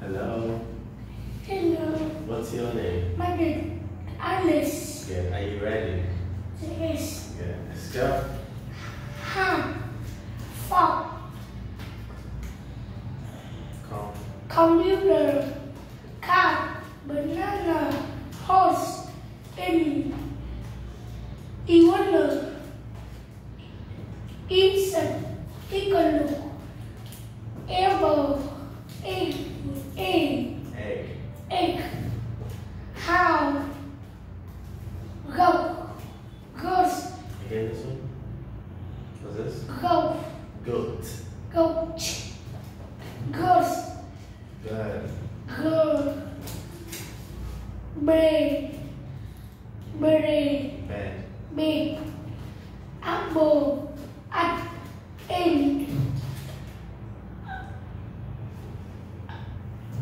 Hello. Hello, What's your name? my name Alice. Good. Are you ready? Yes. Good. Let's go. Hand, fork, Come. computer, cat, banana, horse, in, iguana, insect, igloo, goat, Goat. goat, ghost, Good. girl, brain, brain, Bed. big, apple, at, end,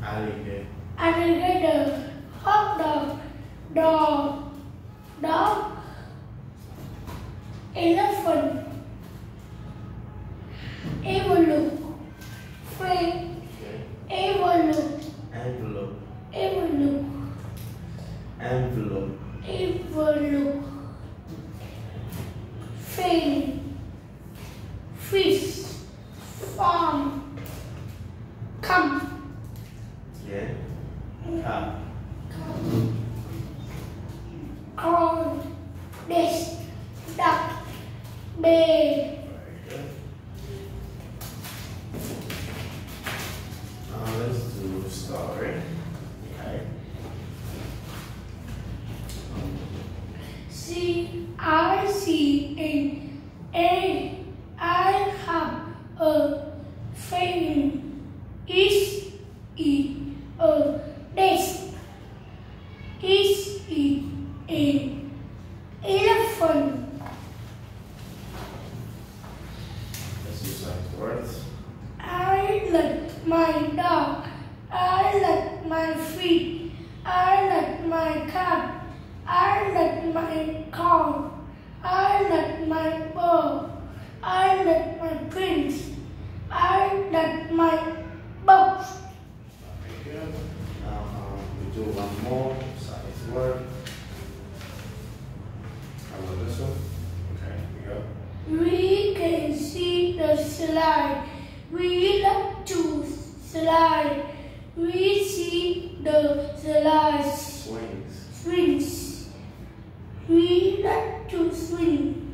Alligator. alligator, hot dog, dog, dog, elephant, Envelope. envelope, frame, fish, farm, come, Yeah. Cup. corn, dish, duck, bear, C I C A A I have a friend is it a desk is it a elephant. Let's use some words. I let my dog. I let my feet. I let my cat I let my cow I let my bird I let my prince I let my box. Now um, we do one more size word. How about this one? Okay, here we go. We can see the slide. We like to slide. We see the slide Swings. swings. We like to swing.